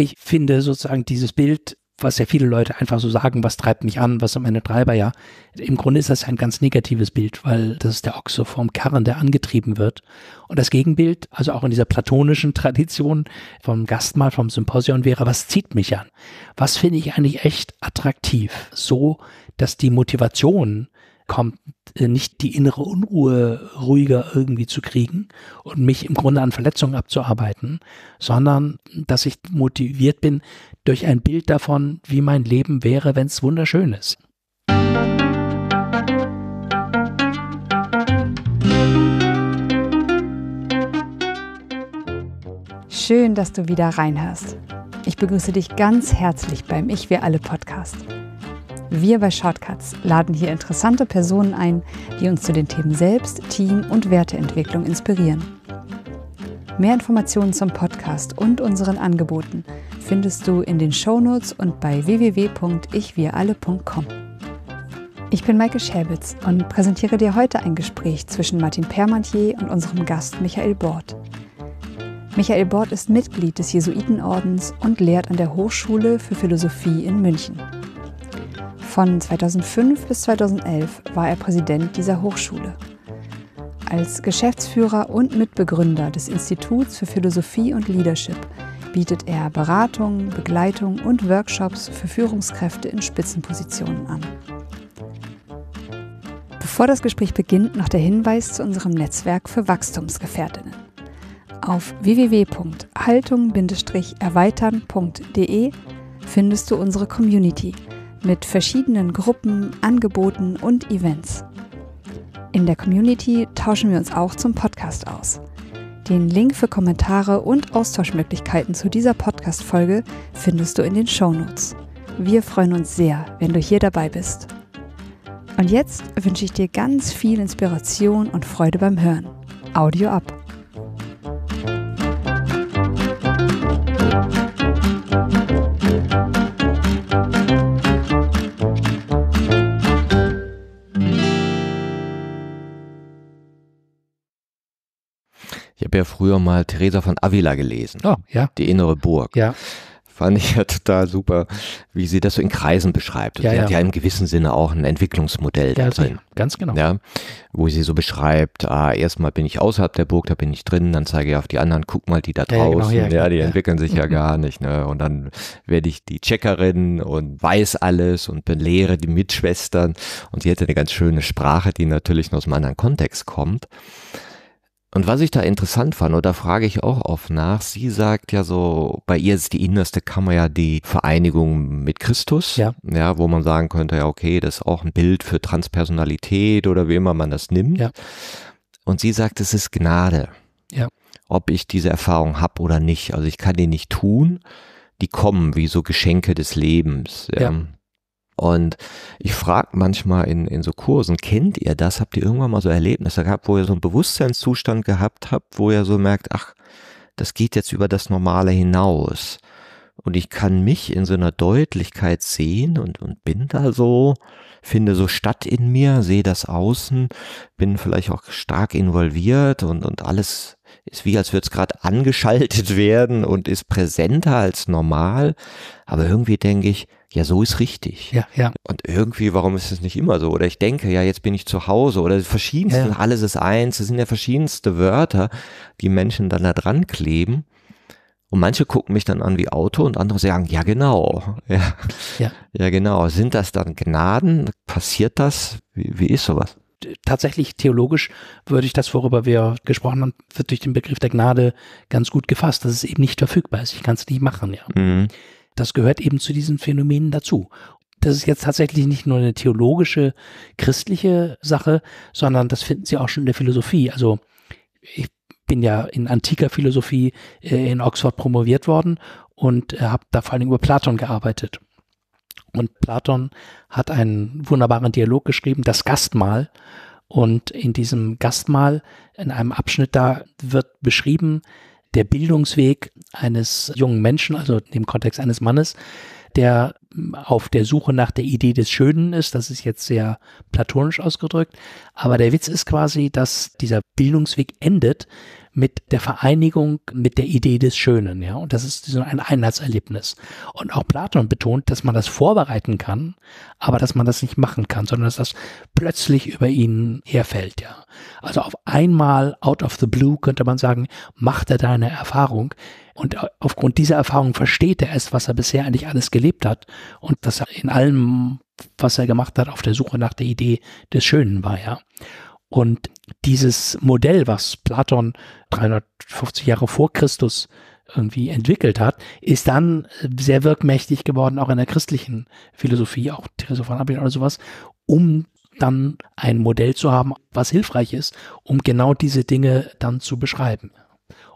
Ich finde sozusagen dieses Bild was ja viele Leute einfach so sagen, was treibt mich an, was sind meine Treiber, ja. Im Grunde ist das ein ganz negatives Bild, weil das ist der Ochse vom Karren, der angetrieben wird. Und das Gegenbild, also auch in dieser platonischen Tradition vom Gastmahl, vom Symposion wäre, was zieht mich an? Was finde ich eigentlich echt attraktiv? So, dass die Motivation kommt, äh, nicht die innere Unruhe ruhiger irgendwie zu kriegen und mich im Grunde an Verletzungen abzuarbeiten, sondern dass ich motiviert bin durch ein Bild davon, wie mein Leben wäre, wenn es wunderschön ist. Schön, dass du wieder reinhörst. Ich begrüße dich ganz herzlich beim Ich Wir Alle Podcast. Wir bei Shortcuts laden hier interessante Personen ein, die uns zu den Themen Selbst, Team und Werteentwicklung inspirieren. Mehr Informationen zum Podcast und unseren Angeboten findest du in den Shownotes und bei www.ichwiralle.com. Ich bin Maike Schäbitz und präsentiere dir heute ein Gespräch zwischen Martin Permantier und unserem Gast Michael Bort. Michael Bort ist Mitglied des Jesuitenordens und lehrt an der Hochschule für Philosophie in München. Von 2005 bis 2011 war er Präsident dieser Hochschule. Als Geschäftsführer und Mitbegründer des Instituts für Philosophie und Leadership bietet er Beratung, Begleitung und Workshops für Führungskräfte in Spitzenpositionen an. Bevor das Gespräch beginnt, noch der Hinweis zu unserem Netzwerk für Wachstumsgefährtinnen. Auf www.haltung-erweitern.de findest du unsere Community – mit verschiedenen Gruppen, Angeboten und Events. In der Community tauschen wir uns auch zum Podcast aus. Den Link für Kommentare und Austauschmöglichkeiten zu dieser Podcast-Folge findest du in den Show Notes. Wir freuen uns sehr, wenn du hier dabei bist. Und jetzt wünsche ich dir ganz viel Inspiration und Freude beim Hören. Audio ab. Habe ja früher mal Theresa von Avila gelesen. Oh, ja. Die innere Burg. Ja. Fand ich ja total super, wie sie das so in Kreisen beschreibt. Und ja, sie ja. hat ja im gewissen Sinne auch ein Entwicklungsmodell da Ja, drin. ganz genau. Ja, wo sie so beschreibt, ah, erstmal bin ich außerhalb der Burg, da bin ich drin, dann zeige ich auf die anderen, guck mal, die da Ja, ja, genau, draußen, ja, ja, klar, die ja. entwickeln sich ja Mhm. gar nicht, ne? Und dann werde ich die Checkerin und weiß alles und belehre die Mitschwestern. Und sie hätte eine ganz schöne Sprache, die natürlich aus einem anderen Kontext kommt. Und was ich da interessant fand, und da frage ich auch oft nach, sie sagt ja so, bei ihr ist die innerste Kammer ja die Vereinigung mit Christus, Ja. ja, wo man sagen könnte, ja, okay, das ist auch ein Bild für Transpersonalität oder wie immer man das nimmt. Ja. Und sie sagt, es ist Gnade. Ja. Ob ich diese Erfahrung habe oder nicht. Also ich kann die nicht tun, die kommen wie so Geschenke des Lebens. Ja. Ja. Und ich frage manchmal in, in so Kursen, kennt ihr das? Habt ihr irgendwann mal so Erlebnisse gehabt, wo ihr so einen Bewusstseinszustand gehabt habt, wo ihr so merkt, ach, das geht jetzt über das Normale hinaus. Und ich kann mich in so einer Deutlichkeit sehen und, und bin da so, finde so statt in mir, sehe das Außen, bin vielleicht auch stark involviert und, und alles ist wie, als würde es gerade angeschaltet werden und ist präsenter als normal. Aber irgendwie denke ich, ja, so ist richtig. Ja, ja. Und irgendwie, warum ist es nicht immer so? Oder ich denke, ja, jetzt bin ich zu Hause oder verschiedenste, Ja. alles ist eins, es sind ja verschiedenste Wörter, die Menschen dann da dran kleben. Und manche gucken mich dann an wie Auto und andere sagen, ja, genau. Ja, Ja. ja genau. Sind das dann Gnaden? Passiert das? Wie, wie ist sowas? tatsächlich theologisch würde ich das, worüber wir gesprochen haben, wird durch den Begriff der Gnade ganz gut gefasst, dass es eben nicht verfügbar ist. Ich kann es nicht machen, ja. Mhm. Das gehört eben zu diesen Phänomenen dazu. Das ist jetzt tatsächlich nicht nur eine theologische, christliche Sache, sondern das finden Sie auch schon in der Philosophie. Also ich bin ja in antiker Philosophie äh, in Oxford promoviert worden und äh, habe da vor allen Dingen über Platon gearbeitet. Und Platon hat einen wunderbaren Dialog geschrieben, das Gastmahl. Und in diesem Gastmahl, in einem Abschnitt da, wird beschrieben der Bildungsweg eines jungen Menschen, also in dem Kontext eines Mannes, der auf der Suche nach der Idee des Schönen ist. Das ist jetzt sehr platonisch ausgedrückt. Aber der Witz ist quasi, dass dieser Bildungsweg endet mit der Vereinigung mit der Idee des Schönen, ja. Und das ist so ein Einheitserlebnis. Und auch Platon betont, dass man das vorbereiten kann, aber dass man das nicht machen kann, sondern dass das plötzlich über ihn herfällt, ja. Also auf einmal out of the blue könnte man sagen, macht er da eine Erfahrung. Und aufgrund dieser Erfahrung versteht er es, was er bisher eigentlich alles gelebt hat und dass er in allem, was er gemacht hat, auf der Suche nach der Idee des Schönen war, ja. Und dieses Modell, was Platon 350 Jahre vor Christus irgendwie entwickelt hat, ist dann sehr wirkmächtig geworden, auch in der christlichen Philosophie, auch Therese von Abelin oder sowas, um dann ein Modell zu haben, was hilfreich ist, um genau diese Dinge dann zu beschreiben.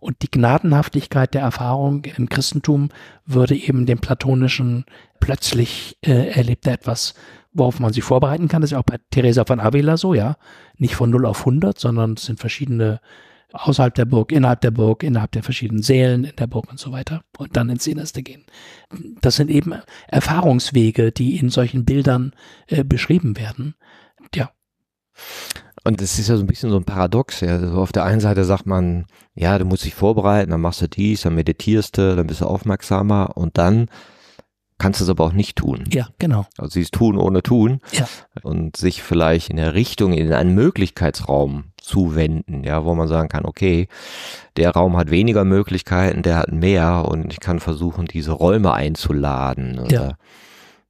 Und die Gnadenhaftigkeit der Erfahrung im Christentum würde eben dem platonischen plötzlich äh, erlebte etwas worauf man sich vorbereiten kann. Das ist ja auch bei Teresa von Avila so, ja. Nicht von 0 auf 100, sondern es sind verschiedene außerhalb der Burg, innerhalb der Burg, innerhalb der verschiedenen Sälen in der Burg und so weiter und dann ins Innerste gehen. Das sind eben Erfahrungswege, die in solchen Bildern äh, beschrieben werden. Ja. Und das ist ja so ein bisschen so ein Paradox. Ja. Also auf der einen Seite sagt man, ja, du musst dich vorbereiten, dann machst du dies, dann meditierst du, dann bist du aufmerksamer und dann kannst es aber auch nicht tun. Ja, genau. Also sie ist tun ohne tun. Ja. Und sich vielleicht in der Richtung, in einen Möglichkeitsraum zuwenden, ja, wo man sagen kann, okay, der Raum hat weniger Möglichkeiten, der hat mehr und ich kann versuchen, diese Räume einzuladen. Oder, ja.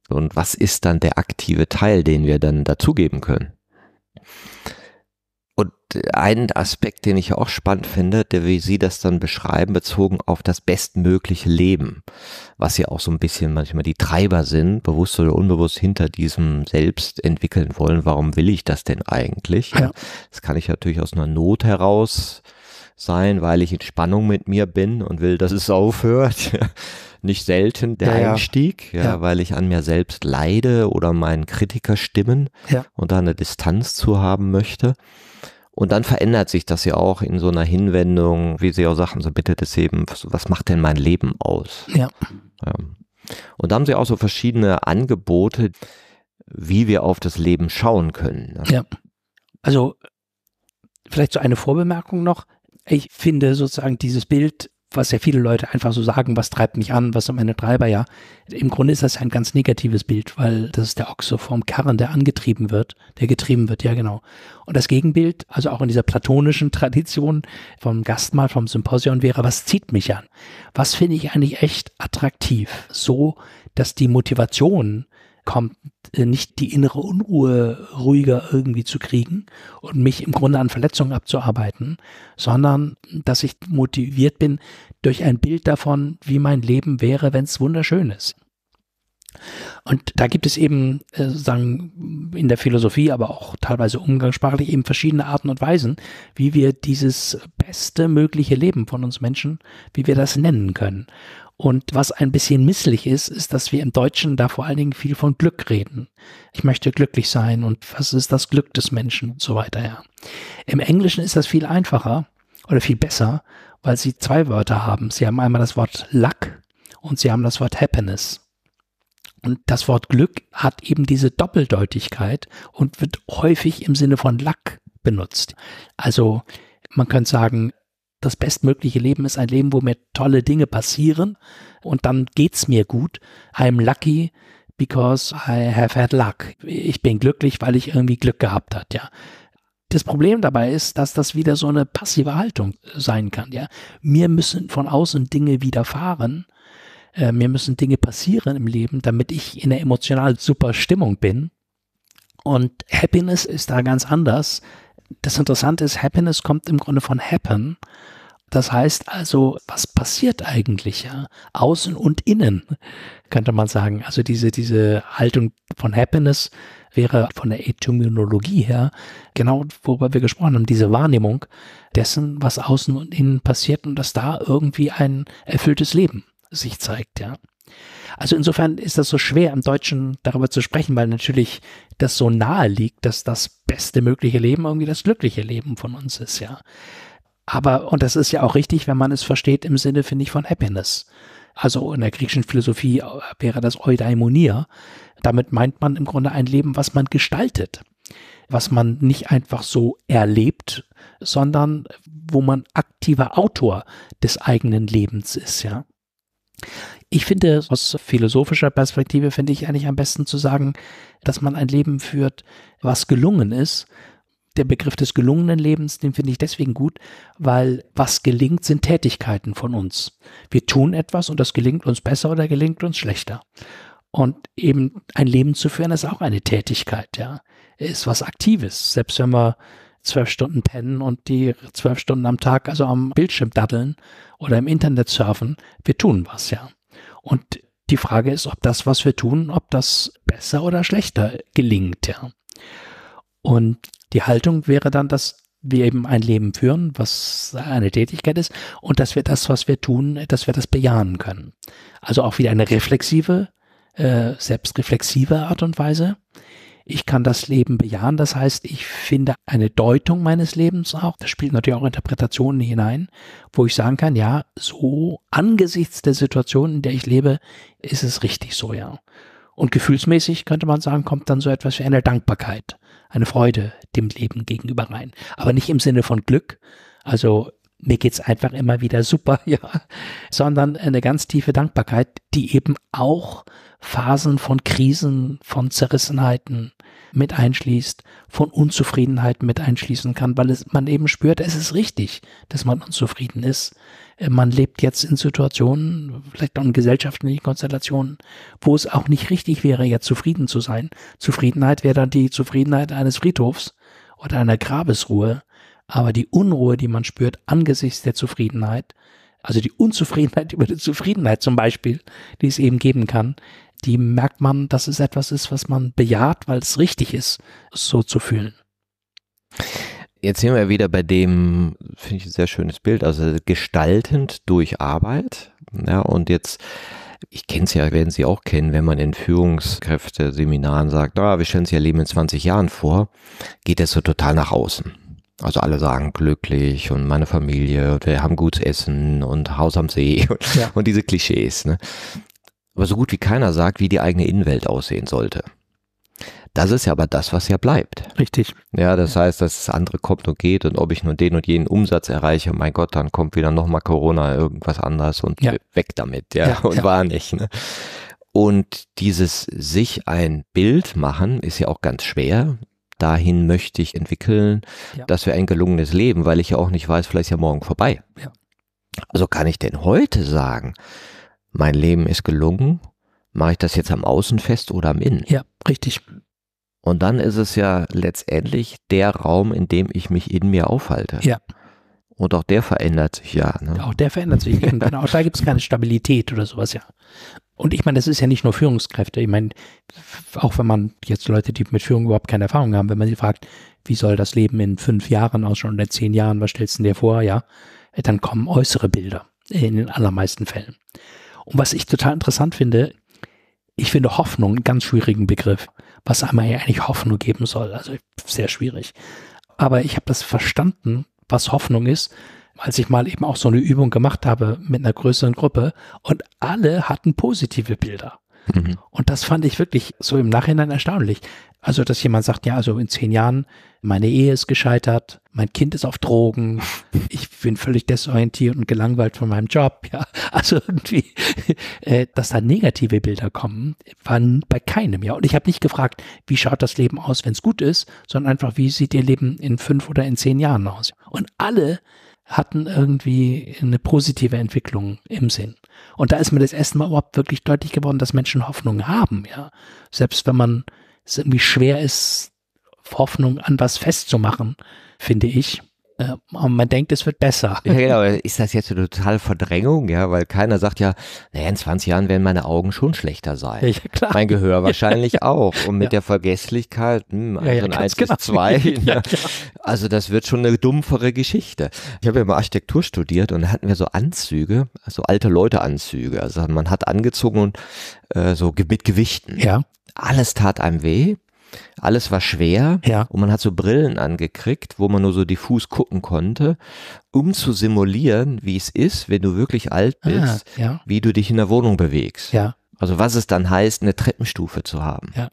Und was ist dann der aktive Teil, den wir dann dazugeben können? Und ein Aspekt, den ich auch spannend finde, der wie Sie das dann beschreiben, bezogen auf das bestmögliche Leben, was ja auch so ein bisschen manchmal die Treiber sind, bewusst oder unbewusst hinter diesem Selbst entwickeln wollen. Warum will ich das denn eigentlich? Ja. Das kann ich natürlich aus einer Not heraus sein, weil ich in Spannung mit mir bin und will, dass es aufhört. Nicht selten der ja, Einstieg, ja, ja, weil ich an mir selbst leide oder meinen Kritikerstimmen ja. und da eine Distanz zu haben möchte. Und dann verändert sich das ja auch in so einer Hinwendung, wie Sie auch sagen, so bitte das eben, was macht denn mein Leben aus? Ja. Und da haben Sie auch so verschiedene Angebote, wie wir auf das Leben schauen können. Ne? Ja. Also vielleicht so eine Vorbemerkung noch. Ich finde sozusagen dieses Bild was ja viele Leute einfach so sagen, was treibt mich an, was am Ende Treiber, ja. Im Grunde ist das ein ganz negatives Bild, weil das ist der Ochse vom Karren, der angetrieben wird, der getrieben wird, ja genau. Und das Gegenbild, also auch in dieser platonischen Tradition vom Gastmahl, vom Symposion wäre, was zieht mich an? Was finde ich eigentlich echt attraktiv? So, dass die Motivation kommt, äh, nicht die innere Unruhe ruhiger irgendwie zu kriegen und mich im Grunde an Verletzungen abzuarbeiten, sondern dass ich motiviert bin durch ein Bild davon, wie mein Leben wäre, wenn es wunderschön ist. Und da gibt es eben äh, sozusagen in der Philosophie, aber auch teilweise umgangssprachlich eben verschiedene Arten und Weisen, wie wir dieses beste mögliche Leben von uns Menschen, wie wir das nennen können. Und was ein bisschen misslich ist, ist, dass wir im Deutschen da vor allen Dingen viel von Glück reden. Ich möchte glücklich sein und was ist das Glück des Menschen und so weiter, ja. Im Englischen ist das viel einfacher oder viel besser, weil sie zwei Wörter haben. Sie haben einmal das Wort Luck und sie haben das Wort Happiness. Und das Wort Glück hat eben diese Doppeldeutigkeit und wird häufig im Sinne von Luck benutzt. Also man könnte sagen, das bestmögliche Leben ist ein Leben, wo mir tolle Dinge passieren und dann geht's mir gut. I'm lucky because I have had luck. Ich bin glücklich, weil ich irgendwie Glück gehabt hat, ja. Das Problem dabei ist, dass das wieder so eine passive Haltung sein kann, ja. Mir müssen von außen Dinge widerfahren. Äh, mir müssen Dinge passieren im Leben, damit ich in einer emotional super Stimmung bin. Und Happiness ist da ganz anders. Das Interessante ist, Happiness kommt im Grunde von happen. Das heißt also, was passiert eigentlich, ja? Außen und innen, könnte man sagen. Also diese, diese Haltung von Happiness wäre von der Etymologie her genau, worüber wir gesprochen haben, diese Wahrnehmung dessen, was außen und innen passiert und dass da irgendwie ein erfülltes Leben sich zeigt, ja. Also insofern ist das so schwer im Deutschen darüber zu sprechen, weil natürlich das so nahe liegt, dass das beste mögliche Leben irgendwie das glückliche Leben von uns ist, ja. Aber, und das ist ja auch richtig, wenn man es versteht im Sinne, finde ich, von Happiness. Also in der griechischen Philosophie wäre das Eudaimonia. Damit meint man im Grunde ein Leben, was man gestaltet. was man nicht einfach so erlebt, sondern wo man aktiver Autor des eigenen Lebens ist, ja. Ich finde, aus philosophischer Perspektive finde ich eigentlich am besten zu sagen, dass man ein Leben führt, was gelungen ist. Der Begriff des gelungenen Lebens, den finde ich deswegen gut, weil was gelingt, sind Tätigkeiten von uns. Wir tun etwas und das gelingt uns besser oder gelingt uns schlechter. Und eben ein Leben zu führen ist auch eine Tätigkeit, ja. Ist was Aktives. Selbst wenn wir zwölf Stunden pennen und die zwölf Stunden am Tag also am Bildschirm daddeln oder im Internet surfen, wir tun was, ja. Und die Frage ist, ob das, was wir tun, ob das besser oder schlechter gelingt, ja. Und die Haltung wäre dann, dass wir eben ein Leben führen, was eine Tätigkeit ist und dass wir das, was wir tun, dass wir das bejahen können. Also auch wieder eine reflexive, äh, selbstreflexive Art und Weise. Ich kann das Leben bejahen, das heißt, ich finde eine Deutung meines Lebens auch. Das spielt natürlich auch Interpretationen hinein, wo ich sagen kann, ja, so angesichts der Situation, in der ich lebe, ist es richtig so, ja. Und gefühlsmäßig könnte man sagen, kommt dann so etwas wie eine Dankbarkeit, eine Freude dem Leben gegenüber rein. Aber nicht im Sinne von Glück. Also mir geht's einfach immer wieder super, ja, sondern eine ganz tiefe Dankbarkeit, die eben auch Phasen von Krisen, von Zerrissenheiten mit einschließt, von Unzufriedenheiten mit einschließen kann, weil es, man eben spürt, es ist richtig, dass man unzufrieden ist. Äh, man lebt jetzt in Situationen, vielleicht auch in gesellschaftlichen Konstellationen, wo es auch nicht richtig wäre, jetzt zufrieden zu sein. Zufriedenheit wäre dann die Zufriedenheit eines Friedhofs oder einer Grabesruhe. Aber die Unruhe, die man spürt angesichts der Zufriedenheit, also die Unzufriedenheit über die Zufriedenheit zum Beispiel, die es eben geben kann, die merkt man, dass es etwas ist, was man bejaht, weil es richtig ist, so zu fühlen. Jetzt sind wir wieder bei dem, finde ich ein sehr schönes Bild, also gestaltend durch Arbeit. Ja, und jetzt, ich kenne es ja, werden Sie auch kennen, wenn man in Führungskräfte-Seminaren sagt, ah, wir stellen sich ja Leben in 20 Jahren vor, geht das so total nach außen. Also alle sagen glücklich und meine Familie und wir haben gutes Essen und Haus am See und, ja. und diese Klischees. Ne? aber so gut wie keiner sagt, wie die eigene Innenwelt aussehen sollte. Das ist ja aber das, was ja bleibt. Richtig. Ja, das heißt, dass das andere kommt und geht und ob ich nur den und jenen Umsatz erreiche, mein Gott, dann kommt wieder nochmal Corona, irgendwas anderes und ja. weg damit, ja, ja und ja. war nicht. Ne? Und dieses sich ein Bild machen ist ja auch ganz schwer. Dahin möchte ich entwickeln, ja. dass wir ein gelungenes Leben, weil ich ja auch nicht weiß, vielleicht ist ja morgen vorbei. Ja. Also kann ich denn heute sagen, mein Leben ist gelungen, mache ich das jetzt am Außen fest oder am Innen? Ja, richtig. Und dann ist es ja letztendlich der Raum, in dem ich mich in mir aufhalte. Ja. Und auch der verändert sich ja. Ne? Auch der verändert sich. genau. Auch da gibt es keine Stabilität oder sowas, ja. Und ich meine, das ist ja nicht nur Führungskräfte. Ich meine, auch wenn man jetzt Leute, die mit Führung überhaupt keine Erfahrung haben, wenn man sie fragt, wie soll das Leben in fünf Jahren ausschauen oder in zehn Jahren, was stellst du dir vor, ja, dann kommen äußere Bilder in den allermeisten Fällen. Und was ich total interessant finde, ich finde Hoffnung einen ganz schwierigen Begriff, was einmal ja eigentlich Hoffnung geben soll. Also sehr schwierig. Aber ich habe das verstanden, was Hoffnung ist, als ich mal eben auch so eine Übung gemacht habe mit einer größeren Gruppe und alle hatten positive Bilder. Mhm. Und das fand ich wirklich so im Nachhinein erstaunlich. Also, dass jemand sagt, ja, also in zehn Jahren, meine Ehe ist gescheitert, mein Kind ist auf Drogen, ich bin völlig desorientiert und gelangweilt von meinem Job, ja. Also irgendwie, äh, dass da negative Bilder kommen, waren bei keinem, ja. Und ich habe nicht gefragt, wie schaut das Leben aus, wenn es gut ist, sondern einfach, wie sieht ihr Leben in fünf oder in zehn Jahren aus? Und alle hatten irgendwie eine positive Entwicklung im Sinn. Und da ist mir das erste Mal überhaupt wirklich deutlich geworden, dass Menschen Hoffnung haben, ja. Selbst wenn man es irgendwie schwer ist, Hoffnung an was festzumachen, finde ich. Äh, man denkt, es wird besser. Ja, genau. Ist das jetzt eine totale Verdrängung? Ja, weil keiner sagt ja, naja, in 20 Jahren werden meine Augen schon schlechter sein. Ja, klar. Mein Gehör wahrscheinlich auch. Und mit ja. der Vergesslichkeit, hm, also ja, ein 1 genau. 2. Ne? Also das wird schon eine dumpfere Geschichte. Ich habe ja mal Architektur studiert und da hatten wir so Anzüge, so alte Leute Anzüge. Also man hat angezogen und äh, so mit Gewichten. Ja. Alles tat einem weh alles war schwer ja. und man hat so Brillen angekriegt, wo man nur so diffus gucken konnte, um zu simulieren, wie es ist, wenn du wirklich alt ah, bist, ah, ja. wie du dich in der Wohnung bewegst. Ja. Also was es dann heißt, eine Treppenstufe zu haben. Ja.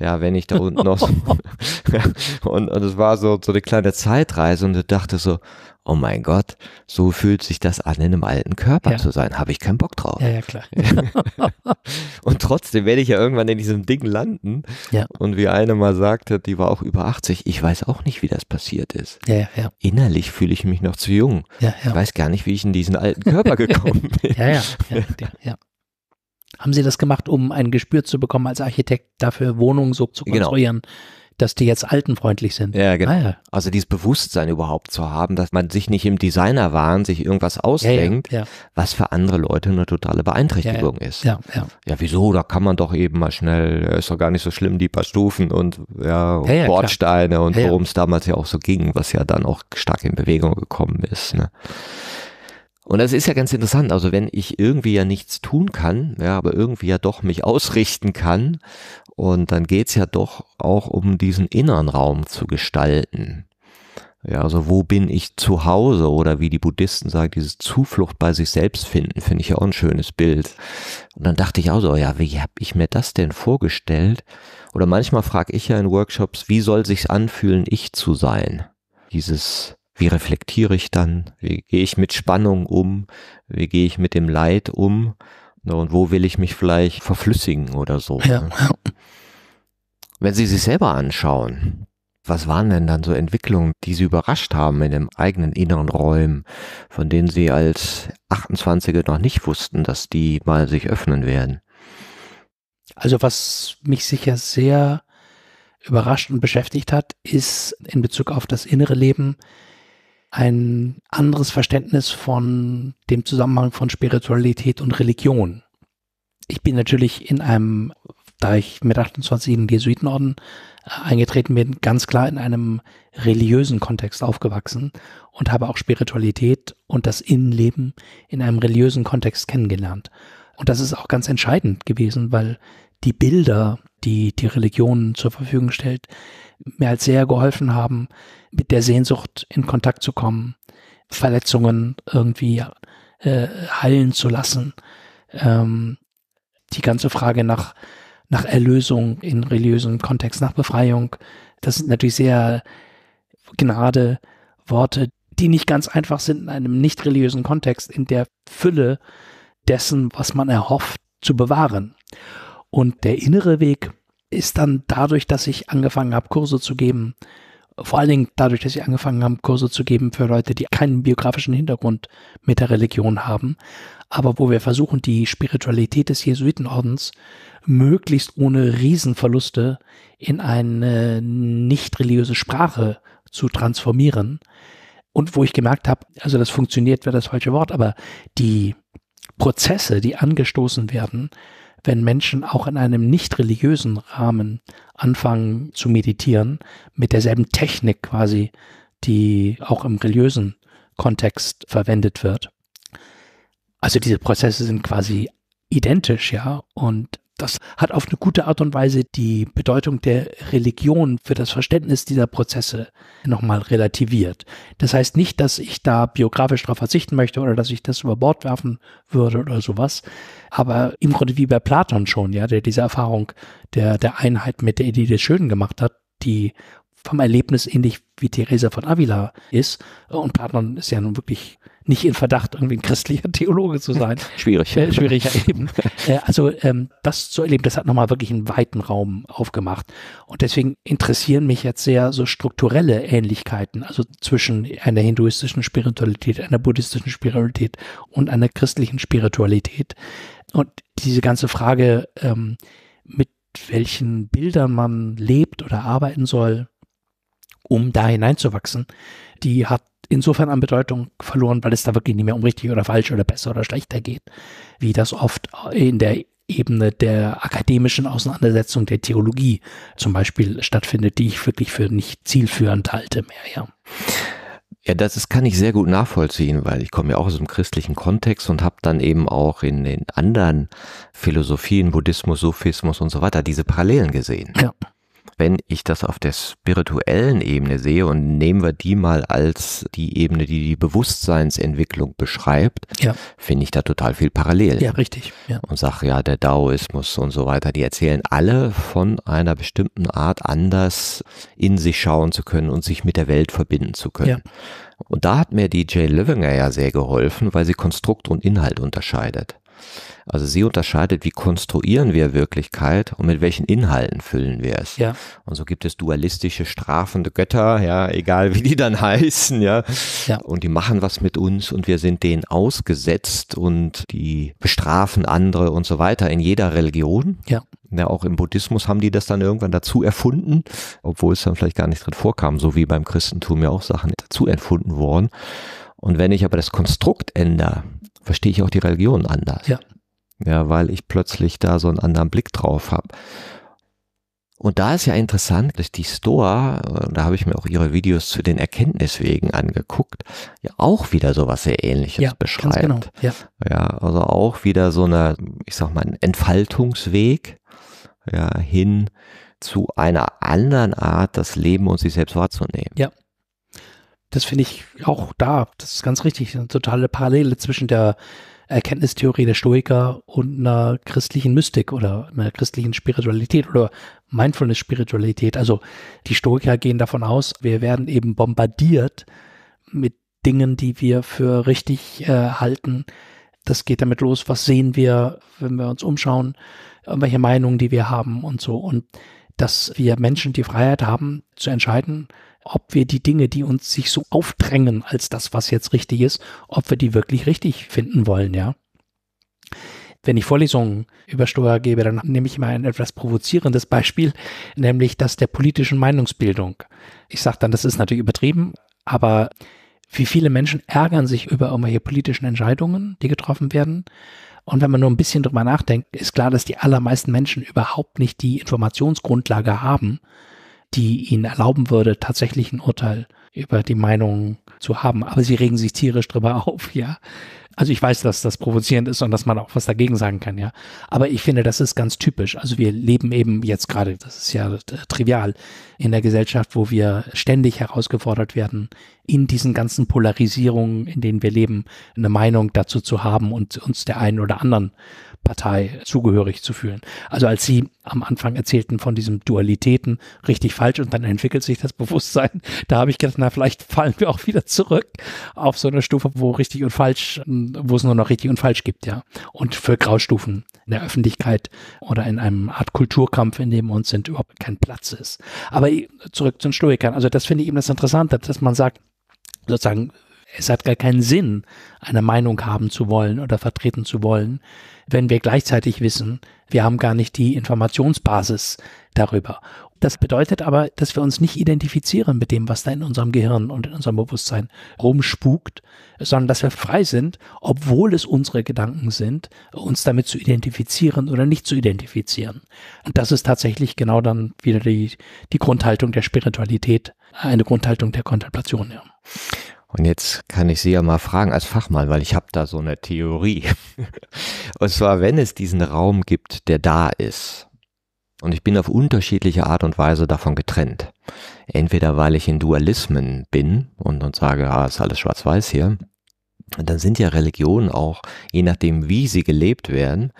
Ja, wenn ich da unten noch so, und, und es war so, so eine kleine Zeitreise und du dachte so, oh mein Gott, so fühlt sich das an, in einem alten Körper Ja. zu sein. Habe ich keinen Bock drauf. Ja, ja, klar. Und trotzdem werde ich ja irgendwann in diesem Ding landen. Ja. Und wie eine mal sagte, die war auch über 80, ich weiß auch nicht, wie das passiert ist. Ja, ja, ja. Innerlich fühle ich mich noch zu jung. Ja, Ich ja. weiß gar nicht, wie ich in diesen alten Körper gekommen bin. Ja, ja, ja, ja, ja. Haben Sie das gemacht, um ein Gespür zu bekommen als Architekt, dafür Wohnungen so zu Genau. konstruieren, dass die jetzt altenfreundlich sind? Ja, genau. Ah, ja. Also dieses Bewusstsein überhaupt zu haben, dass man sich nicht im Designerwahn sich irgendwas ausdenkt, Ja, was für andere Leute eine totale Beeinträchtigung ist. ja, ja. Ja, wieso? Da kann man doch eben mal schnell, ja, ist doch gar nicht so schlimm, die paar Stufen und ja, Ja, ja, Bordsteine und Ja, ja. worum es damals ja auch so ging, was ja dann auch stark in Bewegung gekommen ist. Ne? Und das ist ja ganz interessant. Also wenn ich irgendwie ja nichts tun kann, ja, aber irgendwie ja doch mich ausrichten kann, und dann geht's ja doch auch um diesen inneren Raum zu gestalten. Ja, also wo bin ich zu Hause oder wie die Buddhisten sagen, diese Zuflucht bei sich selbst finden, finde ich ja auch ein schönes Bild. Und dann dachte ich auch so, ja, wie habe ich mir das denn vorgestellt? Oder manchmal frage ich ja in Workshops, wie soll sich's anfühlen, ich zu sein? Dieses, wie reflektiere ich dann? Wie gehe ich mit Spannung um? Wie gehe ich mit dem Leid um? Ne, Und wo will ich mich vielleicht verflüssigen oder so? Ne? ja. Wenn Sie sich selber anschauen, was waren denn dann so Entwicklungen, die Sie überrascht haben in den eigenen inneren Räumen, von denen Sie als 28er noch nicht wussten, dass die mal sich öffnen werden? Also was mich sicher sehr überrascht und beschäftigt hat, ist in Bezug auf das innere Leben ein anderes Verständnis von dem Zusammenhang von Spiritualität und Religion. Ich bin natürlich in einem, da ich mit 28 in den Jesuitenorden äh, eingetreten bin, ganz klar in einem religiösen Kontext aufgewachsen und habe auch Spiritualität und das Innenleben in einem religiösen Kontext kennengelernt. Und das ist auch ganz entscheidend gewesen, weil die Bilder, die die Religion zur Verfügung stellt, mir halt sehr geholfen haben, mit der Sehnsucht in Kontakt zu kommen, Verletzungen irgendwie äh, heilen zu lassen. Ähm, die ganze Frage nach, nach Erlösung in religiösen Kontext, nach Befreiung, das sind natürlich sehr Gnade Worte, die nicht ganz einfach sind in einem nicht religiösen Kontext, in der Fülle dessen, was man erhofft, zu bewahren. Und der innere Weg ist dann dadurch, dass ich angefangen habe, Kurse zu geben, vor allen Dingen dadurch, dass ich angefangen habe, Kurse zu geben für Leute, die keinen biografischen Hintergrund mit der Religion haben, aber wo wir versuchen, die Spiritualität des Jesuitenordens möglichst ohne Riesenverluste in eine nicht religiöse Sprache zu transformieren. Und wo ich gemerkt habe, also das funktioniert, wäre das falsche Wort, aber die Prozesse, die angestoßen werden, wenn Menschen auch in einem nicht religiösen Rahmen anfangen zu meditieren, mit derselben Technik quasi, die auch im religiösen Kontext verwendet wird. Also diese Prozesse sind quasi identisch, ja, und das hat auf eine gute Art und Weise die Bedeutung der Religion für das Verständnis dieser Prozesse nochmal relativiert. Das heißt nicht, dass ich da biografisch darauf verzichten möchte oder dass ich das über Bord werfen würde oder sowas. Aber im Grunde wie bei Platon schon, ja, der diese Erfahrung der, der Einheit mit der Idee des Schönen gemacht hat, die vom Erlebnis ähnlich wie Theresa von Avila ist. Und Platon ist ja nun wirklich nicht in Verdacht, irgendwie ein christlicher Theologe zu sein. Schwierig. Äh, schwieriger eben. Äh, also ähm, das zu erleben, das hat nochmal wirklich einen weiten Raum aufgemacht. Und deswegen interessieren mich jetzt sehr so strukturelle Ähnlichkeiten, also zwischen einer hinduistischen Spiritualität, einer buddhistischen Spiritualität und einer christlichen Spiritualität. Und diese ganze Frage, ähm, mit welchen Bildern man lebt oder arbeiten soll, um da hineinzuwachsen, die hat insofern an Bedeutung verloren, weil es da wirklich nicht mehr um richtig oder falsch oder besser oder schlechter geht, wie das oft in der Ebene der akademischen Auseinandersetzung der Theologie zum Beispiel stattfindet, die ich wirklich für nicht zielführend halte mehr, ja. Ja, das ist, kann ich sehr gut nachvollziehen, weil ich komme ja auch aus einem christlichen Kontext und habe dann eben auch in den anderen Philosophien, Buddhismus, Sufismus und so weiter, diese Parallelen gesehen. Ja. Wenn ich das auf der spirituellen Ebene sehe und nehmen wir die mal als die Ebene, die die Bewusstseinsentwicklung beschreibt, Ja. finde ich da total viel parallel. Ja, richtig. Ja. Und sage, ja, der Daoismus und so weiter, die erzählen alle von einer bestimmten Art anders in sich schauen zu können und sich mit der Welt verbinden zu können. Ja. Und da hat mir die Jay Livinger ja sehr geholfen, weil sie Konstrukt und Inhalt unterscheidet. Also sie unterscheidet, wie konstruieren wir Wirklichkeit und mit welchen Inhalten füllen wir es. Ja. Und so gibt es dualistische, strafende Götter, ja, egal wie die dann heißen, ja. Ja. Und die machen was mit uns und wir sind denen ausgesetzt und die bestrafen andere und so weiter in jeder Religion. Ja. Ja, auch im Buddhismus haben die das dann irgendwann dazu erfunden, obwohl es dann vielleicht gar nicht drin vorkam, so wie beim Christentum ja auch Sachen dazu erfunden wurden. Und wenn ich aber das Konstrukt ändere, verstehe ich auch die Religion anders. Ja. Ja, weil ich plötzlich da so einen anderen Blick drauf habe. Und da ist ja interessant, dass die Stoa, äh, da habe ich mir auch ihre Videos zu den Erkenntniswegen angeguckt, ja auch wieder sowas sehr ähnliches Ja, beschreibt. ganz genau. Ja. Ja, also auch wieder so eine, ich sag mal, ein Entfaltungsweg, ja, hin zu einer anderen Art, das Leben und sich selbst wahrzunehmen. Das finde ich auch da. Das ist ganz richtig. Eine totale Parallele zwischen der Erkenntnistheorie der Stoiker und einer christlichen Mystik oder einer christlichen Spiritualität oder Mindfulness-Spiritualität. Also die Stoiker gehen davon aus, wir werden eben bombardiert mit Dingen, die wir für richtig äh, halten. Das geht damit los, was sehen wir, wenn wir uns umschauen, welche Meinungen, die wir haben und so. Und dass wir Menschen die Freiheit haben, zu entscheiden, ob wir die Dinge, die uns sich so aufdrängen als das, was jetzt richtig ist, ob wir die wirklich richtig finden wollen, ja. Wenn ich Vorlesungen über Steuer gebe, dann nehme ich immer ein etwas provozierendes Beispiel, nämlich das der politischen Meinungsbildung. Ich sage dann, das ist natürlich übertrieben, aber wie viele Menschen ärgern sich über irgendwelche politischen Entscheidungen, die getroffen werden. Und wenn man nur ein bisschen drüber nachdenkt, ist klar, dass die allermeisten Menschen überhaupt nicht die Informationsgrundlage haben, die ihnen erlauben würde, tatsächlich ein Urteil über die Meinung zu haben. Aber sie regen sich tierisch drüber auf, ja. Also ich weiß, dass das provozierend ist und dass man auch was dagegen sagen kann, ja. Aber ich finde, das ist ganz typisch. Also wir leben eben jetzt gerade, das ist ja äh, trivial, in der Gesellschaft, wo wir ständig herausgefordert werden, in diesen ganzen Polarisierungen, in denen wir leben, eine Meinung dazu zu haben und uns der einen oder anderen Partei zugehörig zu fühlen. Also als Sie am Anfang erzählten von diesen Dualitäten, richtig falsch und dann entwickelt sich das Bewusstsein, da habe ich gedacht, na vielleicht fallen wir auch wieder zurück auf so eine Stufe, wo richtig und falsch, wo es nur noch richtig und falsch gibt, ja. Und für Graustufen in der Öffentlichkeit oder in einem Art Kulturkampf, in dem uns sind, überhaupt kein Platz ist. Aber zurück zu den Stoikern. Also das finde ich eben das Interessante, dass man sagt, sozusagen, es hat gar keinen Sinn, eine Meinung haben zu wollen oder vertreten zu wollen, wenn wir gleichzeitig wissen, wir haben gar nicht die Informationsbasis darüber. Das bedeutet aber, dass wir uns nicht identifizieren mit dem, was da in unserem Gehirn und in unserem Bewusstsein rumspukt, sondern dass wir frei sind, obwohl es unsere Gedanken sind, uns damit zu identifizieren oder nicht zu identifizieren. Und das ist tatsächlich genau dann wieder die, die Grundhaltung der Spiritualität, eine Grundhaltung der Kontemplation. Ja. Und jetzt kann ich Sie ja mal fragen als Fachmann, weil ich habe da so eine Theorie. Und zwar, wenn es diesen Raum gibt, der da ist, und ich bin auf unterschiedliche Art und Weise davon getrennt. Entweder weil ich in Dualismen bin und, und sage, ah, ist alles schwarz-weiß hier. dann sind ja Religionen auch, je nachdem wie sie gelebt werden,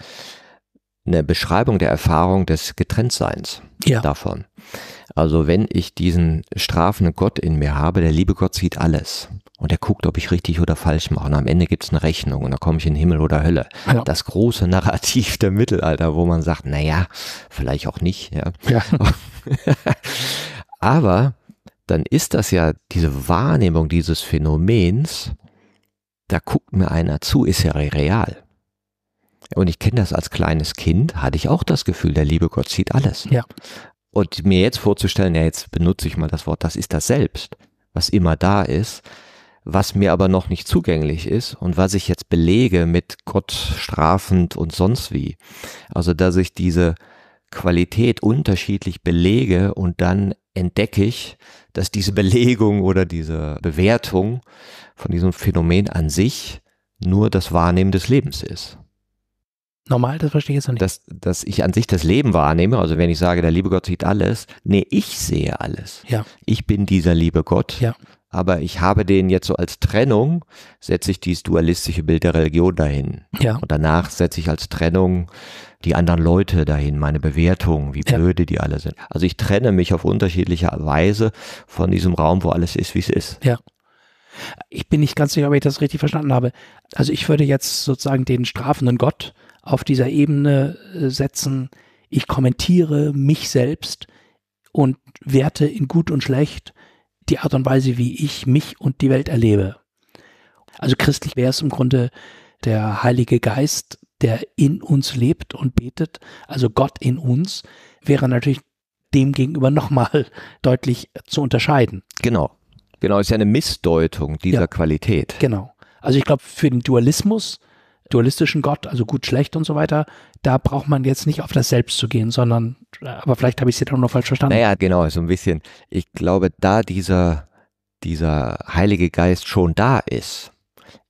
eine Beschreibung der Erfahrung des Getrenntseins Ja. davon. Also wenn ich diesen strafenden Gott in mir habe, der liebe Gott sieht alles. Und er guckt, ob ich richtig oder falsch mache. Und am Ende gibt es eine Rechnung und dann komme ich in Himmel oder Hölle. Ja. Das große Narrativ der Mittelalter, wo man sagt, naja, vielleicht auch nicht. Ja. Ja. Aber dann ist das ja diese Wahrnehmung dieses Phänomens, da guckt mir einer zu, ist ja real. Und ich kenne das als kleines Kind, hatte ich auch das Gefühl, der liebe Gott sieht alles. Ja. Und mir jetzt vorzustellen, ja, jetzt benutze ich mal das Wort, das ist das Selbst, was immer da ist, was mir aber noch nicht zugänglich ist und was ich jetzt belege mit Gott strafend und sonst wie. Also, dass ich diese Qualität unterschiedlich belege und dann entdecke ich, dass diese Belegung oder diese Bewertung von diesem Phänomen an sich nur das Wahrnehmen des Lebens ist. Normal, das verstehe ich jetzt noch nicht. Dass, dass ich an sich das Leben wahrnehme, also wenn ich sage, der liebe Gott sieht alles, nee, ich sehe alles. Ja. Ich bin dieser liebe Gott. Ja. Aber ich habe den jetzt so als Trennung, setze ich dieses dualistische Bild der Religion dahin. Ja. Und danach setze ich als Trennung die anderen Leute dahin, meine Bewertung, wie Ja. blöde die alle sind. Also ich trenne mich auf unterschiedliche Weise von diesem Raum, wo alles ist, wie es ist. Ich bin nicht ganz sicher, ob ich das richtig verstanden habe. Also ich würde jetzt sozusagen den strafenden Gott auf dieser Ebene äh, setzen. Ich kommentiere mich selbst und werte in gut und schlecht die Art und Weise, wie ich mich und die Welt erlebe. Also christlich wäre es im Grunde der Heilige Geist, der in uns lebt und betet, also Gott in uns, wäre natürlich dem gegenüber nochmal deutlich zu unterscheiden. Genau. Genau, ist ja eine Missdeutung dieser Ja. Qualität. Genau. Also ich glaube, für den Dualismus, dualistischen Gott, also gut, schlecht und so weiter, da braucht man jetzt nicht auf das Selbst zu gehen, sondern, aber vielleicht habe ich es jetzt auch noch falsch verstanden. Naja, genau, so ein bisschen. Ich glaube, da dieser, dieser Heilige Geist schon da ist,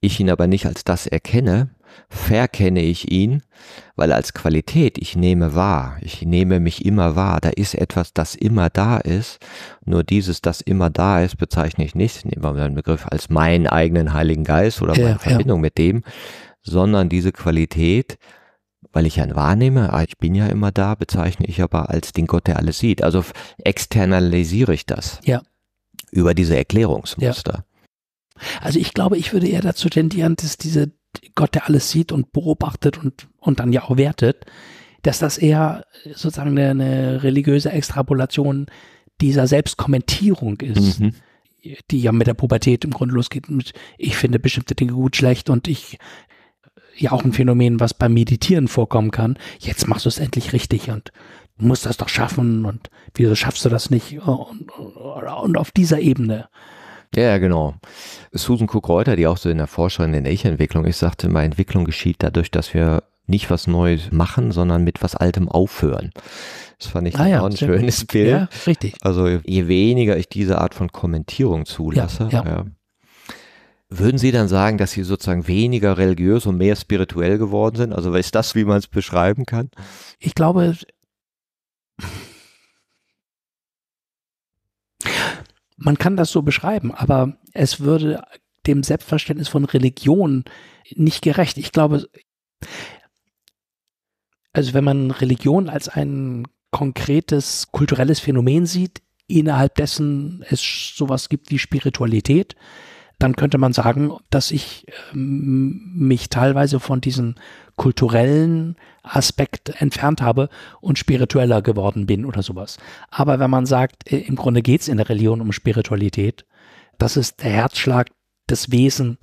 ich ihn aber nicht als das erkenne, verkenne ich ihn, weil als Qualität ich nehme wahr, ich nehme mich immer wahr, da ist etwas, das immer da ist, nur dieses, das immer da ist, bezeichne ich nicht, nehmen wir mal den Begriff als meinen eigenen Heiligen Geist oder Ja, meine ja. Verbindung mit dem, sondern diese Qualität, weil ich ihn wahrnehme, ah, ich bin ja immer da, bezeichne ich aber als den Gott, der alles sieht. Also externalisiere ich das. Ja. Über diese Erklärungsmuster. Also ich glaube, ich würde eher dazu tendieren, dass diese Gott, der alles sieht und beobachtet und, und dann ja auch wertet, dass das eher sozusagen eine, eine religiöse Extrapolation dieser Selbstkommentierung ist. Mhm. die ja mit der Pubertät im Grunde losgeht mit, ich finde bestimmte Dinge gut, schlecht und ich, ja auch ein Phänomen, was beim Meditieren vorkommen kann, jetzt machst du es endlich richtig und du musst das doch schaffen und wieso schaffst du das nicht und, und, auf dieser Ebene. Ja, genau. Susan Cook-Reuter, die auch so in der Forscherin in der Ich-Entwicklung ist, sagte immer, Entwicklung geschieht dadurch, dass wir nicht was Neues machen, sondern mit was Altem aufhören. Das fand ich Ah ja, auch ein schönes Bild. Ja, richtig. Also je weniger ich diese Art von Kommentierung zulasse, Ja, ja. Würden Sie dann sagen, dass Sie sozusagen weniger religiös und mehr spirituell geworden sind? Also ist das, wie man es beschreiben kann? Ich glaube, man kann das so beschreiben, aber es würde dem Selbstverständnis von Religion nicht gerecht. Ich glaube, also wenn man Religion als ein konkretes kulturelles Phänomen sieht, innerhalb dessen es sowas gibt wie Spiritualität, dann könnte man sagen, dass ich ähm, mich teilweise von diesem kulturellen Aspekt entfernt habe und spiritueller geworden bin oder sowas. Aber wenn man sagt, äh, im Grunde geht es in der Religion um Spiritualität, das ist der Herzschlag des Wesen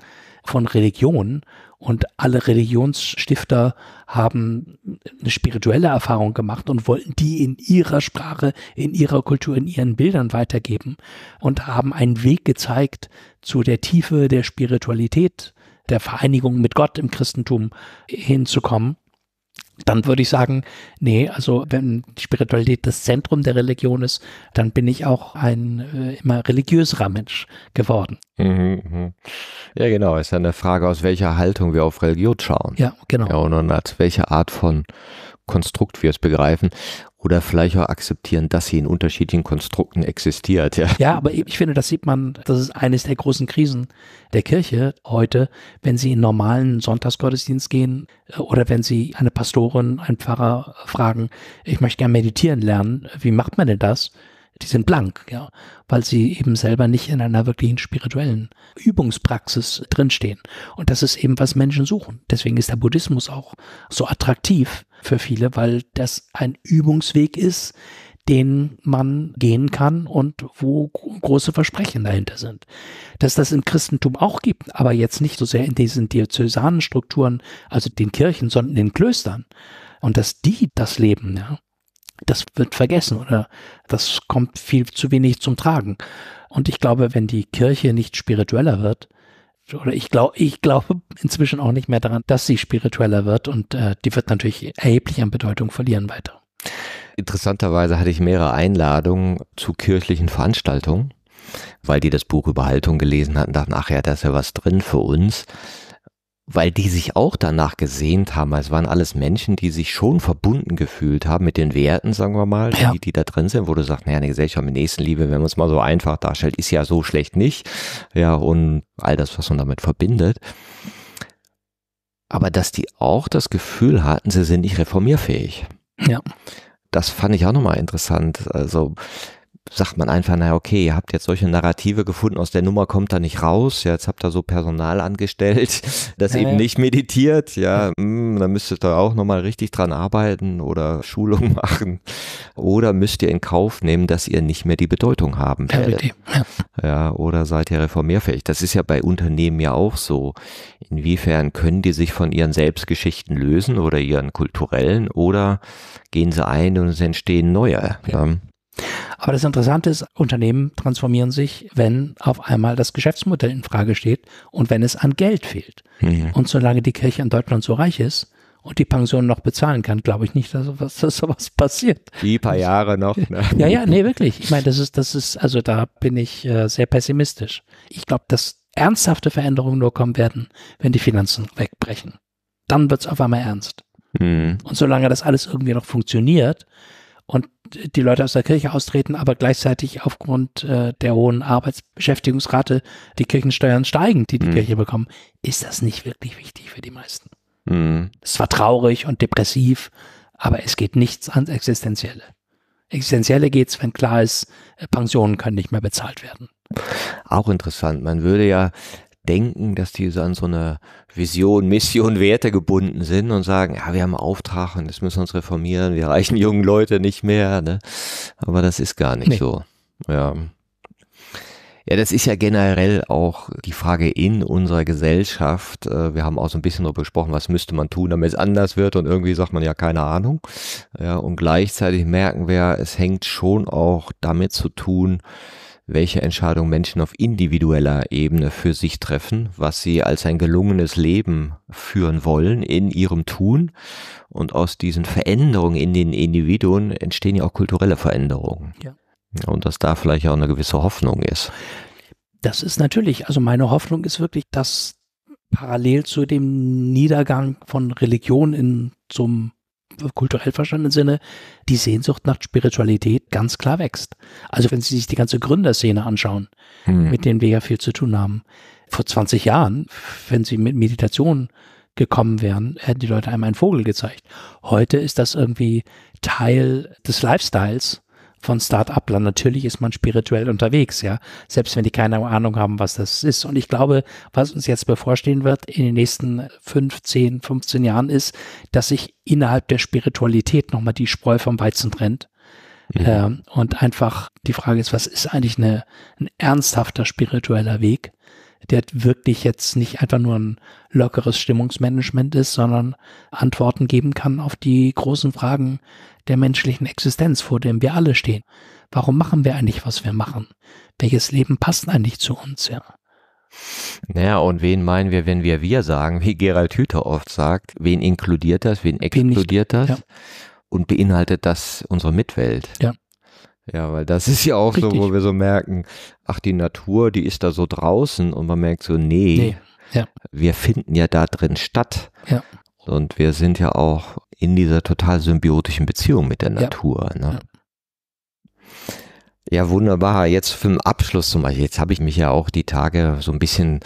von Religion und alle Religionsstifter haben eine spirituelle Erfahrung gemacht und wollten die in ihrer Sprache, in ihrer Kultur, in ihren Bildern weitergeben und haben einen Weg gezeigt zu der Tiefe der Spiritualität, der Vereinigung mit Gott im Christentum hinzukommen. Dann würde ich sagen, nee, also wenn die Spiritualität das Zentrum der Religion ist, dann bin ich auch ein äh, immer religiöserer Mensch geworden. Mhm, mhm. Ja, genau. Ist ja eine Frage, aus welcher Haltung wir auf Religion schauen. Ja, genau. Ja, und als welche Art von Konstrukt wir es begreifen oder vielleicht auch akzeptieren, dass sie in unterschiedlichen Konstrukten existiert. Ja. Ja, aber ich finde, das sieht man, das ist eines der großen Krisen der Kirche heute, wenn Sie in normalen Sonntagsgottesdienst gehen äh, oder wenn Sie eine Pastorin, einen Pfarrer fragen, ich möchte gerne meditieren lernen, wie macht man denn das? Die sind blank, ja, weil sie eben selber nicht in einer wirklichen spirituellen Übungspraxis drinstehen. Und das ist eben, was Menschen suchen. Deswegen ist der Buddhismus auch so attraktiv für viele, weil das ein Übungsweg ist, den man gehen kann und wo gro- große Versprechen dahinter sind. Dass das im Christentum auch gibt, aber jetzt nicht so sehr in diesen diözesanen Strukturen, also den Kirchen, sondern in den Klöstern. Und dass die das leben, ja, das wird vergessen oder das kommt viel zu wenig zum Tragen. Und ich glaube, wenn die Kirche nicht spiritueller wird, oder ich glaube, ich glaube inzwischen auch nicht mehr daran, dass sie spiritueller wird und äh, die wird natürlich erheblich an Bedeutung verlieren weiter. Interessanterweise hatte ich mehrere Einladungen zu kirchlichen Veranstaltungen, weil die das Buch über Haltung gelesen hatten, dachten, ach ja, da ist ja was drin für uns. Weil die sich auch danach gesehnt haben. Es waren alles Menschen, die sich schon verbunden gefühlt haben mit den Werten, sagen wir mal, Ja. die, die da drin sind, wo du sagst, naja, eine Gesellschaft mit Nächstenliebe, wenn man es mal so einfach darstellt, ist ja so schlecht nicht. Ja, und all das, was man damit verbindet. Aber dass die auch das Gefühl hatten, sie sind nicht reformierfähig. Ja. Das fand ich auch nochmal interessant. Also sagt man einfach, naja, okay, ihr habt jetzt solche Narrative gefunden, aus der Nummer kommt da nicht raus. Ja, jetzt habt ihr so Personal angestellt, das Ja, eben ja. nicht meditiert. Ja, mh, dann müsstet ihr auch nochmal richtig dran arbeiten oder Schulung machen. Oder müsst ihr in Kauf nehmen, dass ihr nicht mehr die Bedeutung haben werdet. Ja. Oder seid ihr reformierfähig? Das ist ja bei Unternehmen ja auch so. Inwiefern können die sich von ihren Selbstgeschichten lösen oder ihren kulturellen oder gehen sie ein und es entstehen neue? Ja. Ja. Aber das Interessante ist, Unternehmen transformieren sich, wenn auf einmal das Geschäftsmodell in Frage steht und wenn es an Geld fehlt. Mhm. Und solange die Kirche in Deutschland so reich ist und die Pension noch bezahlen kann, glaube ich nicht, dass sowas, dass sowas passiert. Die paar Jahre noch. Ne? Ja, ja, nee, wirklich. Ich meine, das ist, das ist, also da bin ich äh, sehr pessimistisch. Ich glaube, dass ernsthafte Veränderungen nur kommen werden, wenn die Finanzen wegbrechen. Dann wird es auf einmal ernst. Mhm. Und solange das alles irgendwie noch funktioniert und die Leute aus der Kirche austreten, aber gleichzeitig aufgrund äh, der hohen Arbeitsbeschäftigungsrate die Kirchensteuern steigen, die die Mhm. Kirche bekommen, ist das nicht wirklich wichtig für die meisten. Mhm. Es zwar traurig und depressiv, aber es geht nichts ans Existenzielle. Existenzielle geht's, wenn klar ist, äh, Pensionen können nicht mehr bezahlt werden. Auch interessant. Man würde ja denken, dass die so an so eine Vision, Mission, Werte gebunden sind und sagen, ja, wir haben einen Auftrag und das müssen wir uns reformieren, wir reichen jungen Leute nicht mehr. Ne? Aber das ist gar nicht Nee. so. Ja. Ja, das ist ja generell auch die Frage in unserer Gesellschaft. Äh, Wir haben auch so ein bisschen darüber gesprochen, was müsste man tun, damit es anders wird und irgendwie sagt man ja keine Ahnung. Ja, und gleichzeitig merken wir, es hängt schon auch damit zu tun, welche Entscheidungen Menschen auf individueller Ebene für sich treffen, was sie als ein gelungenes Leben führen wollen in ihrem Tun. Und aus diesen Veränderungen in den Individuen entstehen ja auch kulturelle Veränderungen. Ja. Und dass da vielleicht auch eine gewisse Hoffnung ist. Das ist natürlich, also meine Hoffnung ist wirklich, dass parallel zu dem Niedergang von Religion in zum kulturell verstandenen Sinne die Sehnsucht nach Spiritualität ganz klar wächst. Also wenn Sie sich die ganze Gründerszene anschauen, Hm. mit denen wir ja viel zu tun haben. Vor 20 Jahren, wenn sie mit Meditation gekommen wären, hätten die Leute einem einen Vogel gezeigt. Heute ist das irgendwie Teil des Lifestyles von Start-uplern. Natürlich ist man spirituell unterwegs, ja, selbst wenn die keine Ahnung haben, was das ist. Und ich glaube, was uns jetzt bevorstehen wird in den nächsten 5, 10, 15 Jahren ist, dass sich innerhalb der Spiritualität nochmal die Spreu vom Weizen trennt. Mhm. Ähm, und einfach die Frage ist, was ist eigentlich eine, ein ernsthafter spiritueller Weg, der wirklich jetzt nicht einfach nur ein lockeres Stimmungsmanagement ist, sondern Antworten geben kann auf die großen Fragen der menschlichen Existenz, vor denen wir alle stehen. Warum machen wir eigentlich, was wir machen? Welches Leben passt eigentlich zu uns? Ja. Naja, und wen meinen wir, wenn wir wir sagen, wie Gerald Hüther oft sagt, wen inkludiert das, wen nicht, exkludiert das ja. und beinhaltet das unsere Mitwelt? Ja. Ja, weil das ist ja auch so, Richtig. wo wir so merken, ach, die Natur, die ist da so draußen und man merkt so, nee, Nee, ja. wir finden ja da drin statt. Ja. Und wir sind ja auch in dieser total symbiotischen Beziehung mit der Ja. Natur. Ne? Ja, wunderbar. Jetzt für den Abschluss zum Beispiel. Jetzt habe ich mich ja auch die Tage so ein bisschen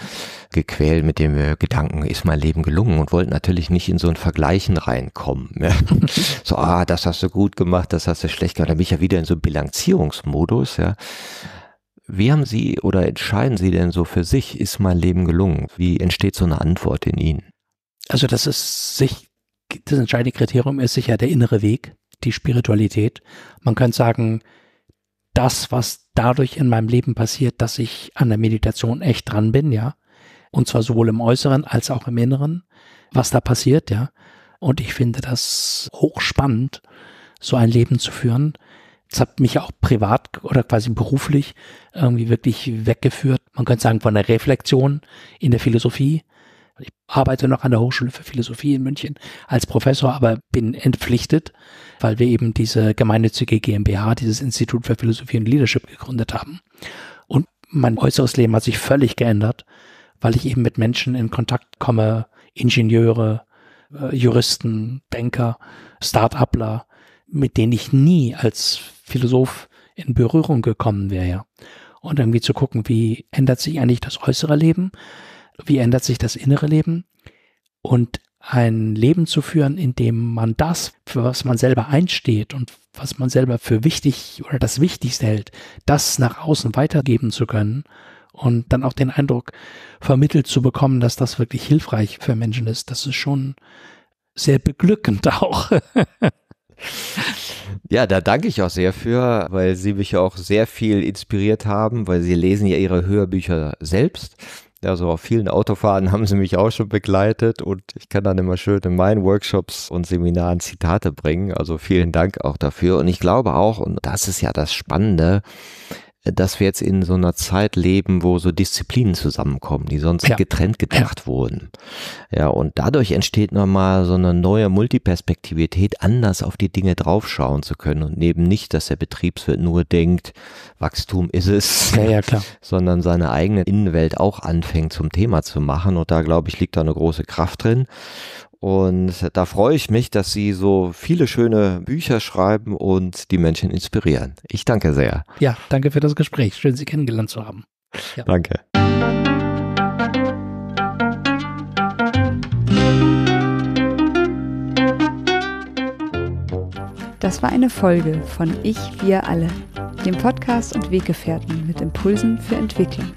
gequält mit dem äh, Gedanken, ist mein Leben gelungen und wollte natürlich nicht in so ein Vergleichen reinkommen. Ne? so, ah, das hast du gut gemacht, das hast du schlecht gemacht. Dann bin ich ja wieder in so Bilanzierungsmodus, ja. Wie haben Sie oder entscheiden Sie denn so für sich, ist mein Leben gelungen? Wie entsteht so eine Antwort in Ihnen? Also das ist sich, das entscheidende Kriterium ist sicher der innere Weg, die Spiritualität. Man könnte sagen, das, was dadurch in meinem Leben passiert, dass ich an der Meditation echt dran bin, ja. Und zwar sowohl im Äußeren als auch im Inneren, was da passiert, ja. Und ich finde das hochspannend, so ein Leben zu führen. Es hat mich auch privat oder quasi beruflich irgendwie wirklich weggeführt. Man könnte sagen, von der Reflexion in der Philosophie. Ich arbeite noch an der Hochschule für Philosophie in München als Professor, aber bin entpflichtet, weil wir eben diese gemeinnützige GmbH, dieses Institut für Philosophie und Leadership gegründet haben. Und mein äußeres Leben hat sich völlig geändert, weil ich eben mit Menschen in Kontakt komme, Ingenieure, äh, Juristen, Banker, Start-upler, mit denen ich nie als Philosoph in Berührung gekommen wäre. Und irgendwie zu gucken, wie ändert sich eigentlich das äußere Leben? Wie ändert sich das innere Leben? Und ein Leben zu führen, in dem man das, für was man selber einsteht und was man selber für wichtig oder das Wichtigste hält, das nach außen weitergeben zu können und dann auch den Eindruck vermittelt zu bekommen, dass das wirklich hilfreich für Menschen ist, das ist schon sehr beglückend auch. Ja, da danke ich auch sehr für, weil Sie mich auch sehr viel inspiriert haben, weil Sie lesen ja Ihre Hörbücher selbst. Also auf vielen Autofahren haben sie mich auch schon begleitet und ich kann dann immer schön in meinen Workshops und Seminaren Zitate bringen. Also vielen Dank auch dafür. Und ich glaube auch, und das ist ja das Spannende, dass wir jetzt in so einer Zeit leben, wo so Disziplinen zusammenkommen, die sonst ja. getrennt gedacht ja. wurden. Ja, und dadurch entsteht nochmal so eine neue Multiperspektivität, anders auf die Dinge draufschauen zu können und neben nicht, dass der Betriebswirt nur denkt, Wachstum ist es, ja, sondern seine eigene Innenwelt auch anfängt zum Thema zu machen. Und da, glaube ich, liegt da eine große Kraft drin. Und da freue ich mich, dass Sie so viele schöne Bücher schreiben und die Menschen inspirieren. Ich danke sehr. Ja, danke für das Gespräch. Schön, Sie kennengelernt zu haben. Ja. Danke. Das war eine Folge von Ich, wir alle, dem Podcast und Weggefährten mit Impulsen für Entwicklung.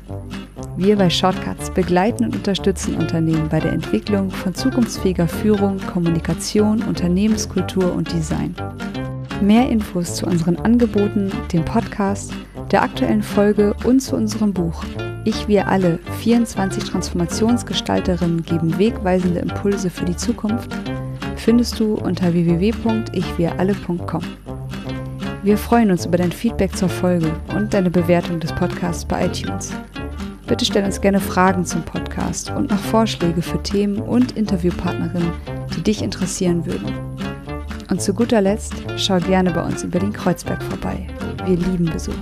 Wir bei Shortcuts begleiten und unterstützen Unternehmen bei der Entwicklung von zukunftsfähiger Führung, Kommunikation, Unternehmenskultur und Design. Mehr Infos zu unseren Angeboten, dem Podcast, der aktuellen Folge und zu unserem Buch Ich, wir alle, 24 Transformationsgestalterinnen geben wegweisende Impulse für die Zukunft, findest du unter www.ichwiralle.com. Wir freuen uns über dein Feedback zur Folge und deine Bewertung des Podcasts bei iTunes. Bitte stell uns gerne Fragen zum Podcast und noch Vorschläge für Themen und Interviewpartnerinnen, die dich interessieren würden. Und zu guter Letzt schau gerne bei uns in Berlin-Kreuzberg vorbei. Wir lieben Besuch.